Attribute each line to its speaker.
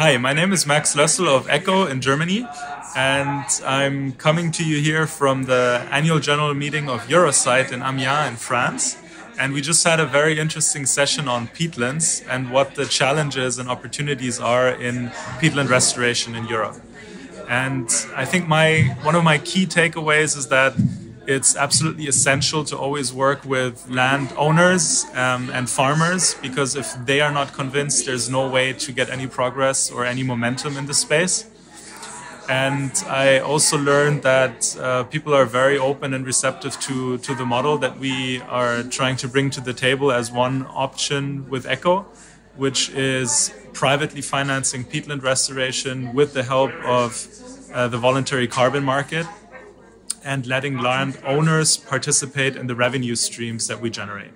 Speaker 1: Hi, my name is Max Lössl of Echo in Germany, and I'm coming to you here from the annual general meeting of Eurosite in Amiens in France. And we just had a very interesting session on peatlands and what the challenges and opportunities are in peatland restoration in Europe. And I think my one of my key takeaways is that it's absolutely essential to always work with landowners um, and farmers because if they are not convinced, there's no way to get any progress or any momentum in the space. And I also learned that uh, people are very open and receptive to, to the model that we are trying to bring to the table as one option with Echo, which is privately financing peatland restoration with the help of uh, the voluntary carbon market and letting land owners participate in the revenue streams that we generate.